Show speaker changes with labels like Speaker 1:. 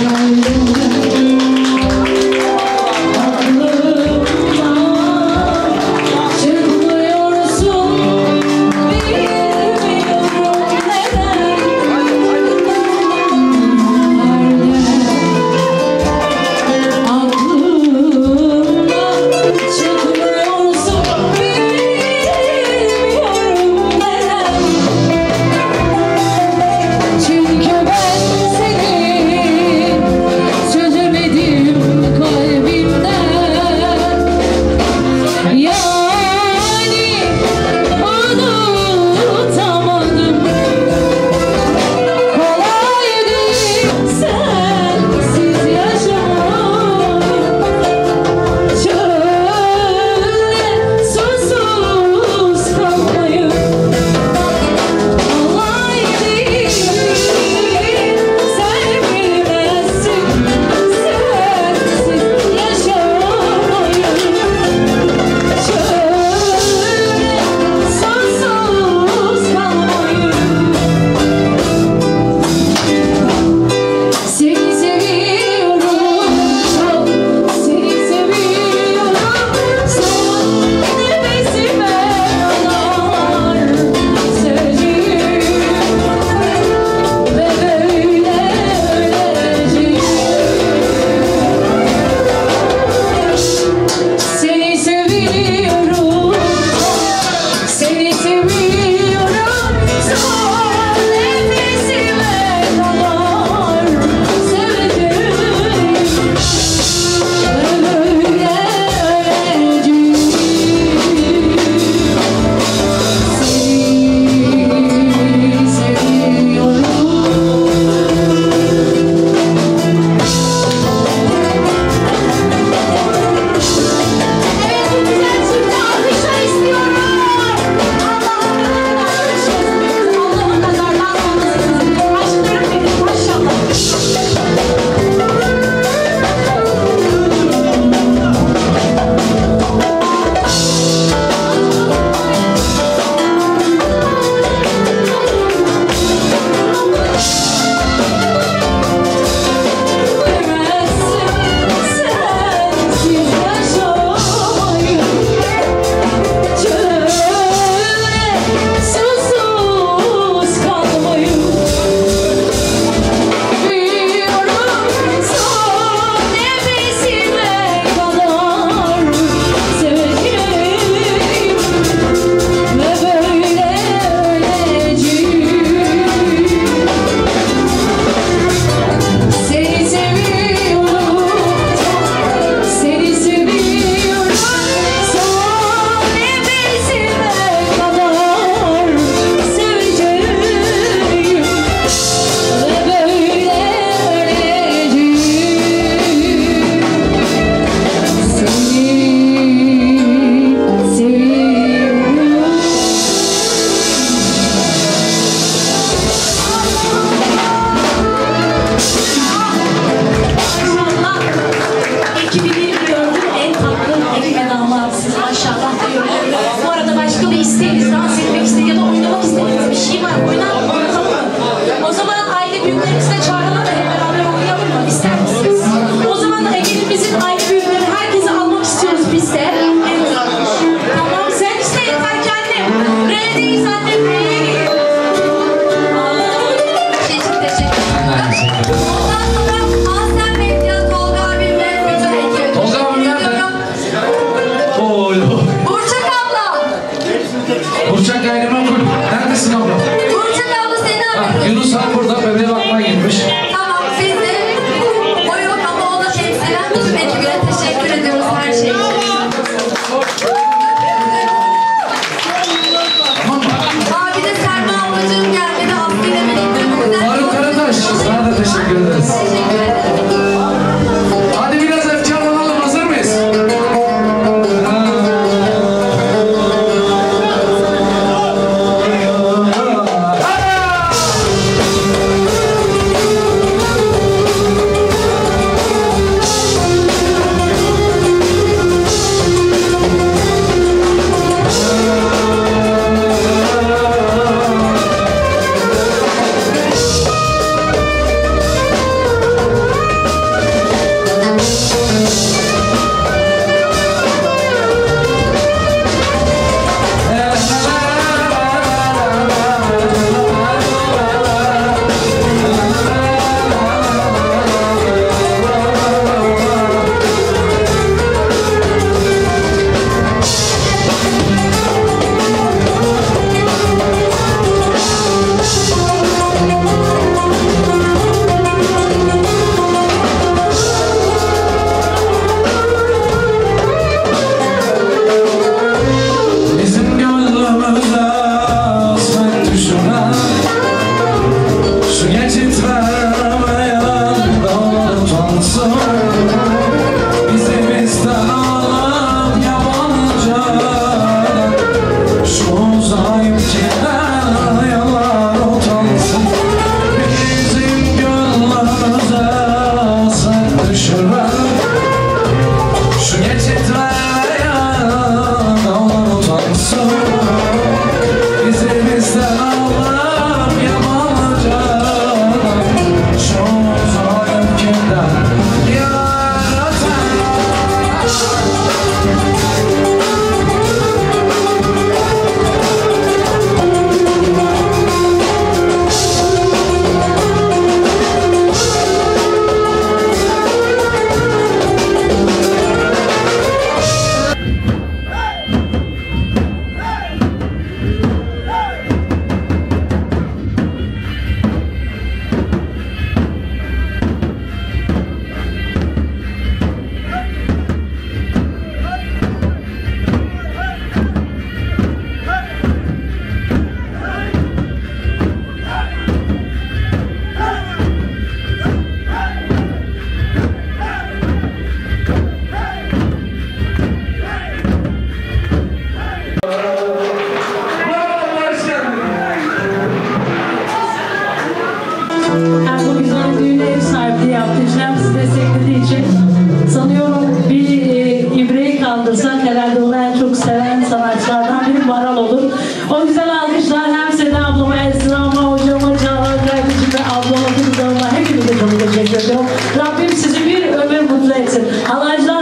Speaker 1: Hallelujah. Sanıyorum bir e, ibreyi kaldırsak herhalde onu en çok seven sanatçılardan biri Maral olur. O güzel alkışlar hem Seda ablama, Esra'ma, hocama, Çağlar kardeşim ve ablama, kızlarıma hepinize çok teşekkür ediyorum. Rabbim sizi bir ömür mutlu etsin. Halaycılar